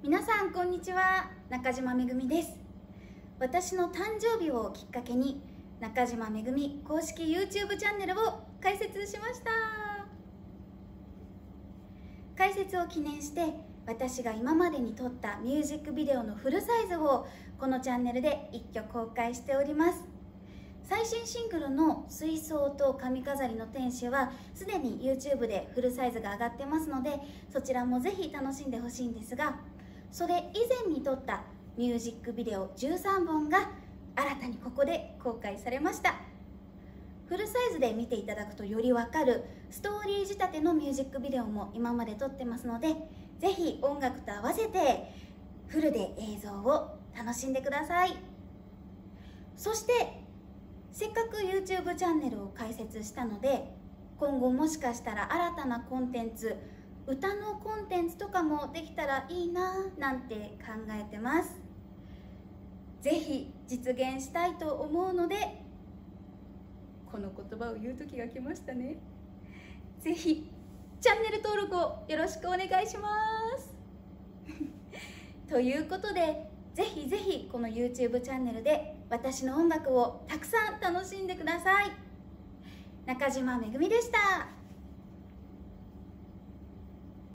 皆さんこんにちは。中島めぐみです。私の誕生日をきっかけに中島めぐみ公式 YouTube チャンネルを開設しました。開設を記念して私が今までに撮ったミュージックビデオのフルサイズをこのチャンネルで一挙公開しております。最新シングルの「水槽と髪飾りの天使」はすでに YouTube でフルサイズが上がってますのでそちらもぜひ楽しんでほしいんですがそれ以前に撮ったミュージックビデオ13本が新たにここで公開されました。フルサイズで見ていただくとよりわかるストーリー仕立てのミュージックビデオも今まで撮ってますのでぜひ音楽と合わせてフルで映像を楽しんでください。そしてせっかく YouTube チャンネルを開設したので今後もしかしたら新たなコンテンツ歌のコンテンツとかもできたらいいななんて考えてます。ぜひ実現したいと思うのでこの言葉を言う時が来ましたね。ぜひチャンネル登録をよろしくお願いします。ということでぜひぜひこの YouTube チャンネルで私の音楽をたくさん楽しんでください。中島めぐみでした。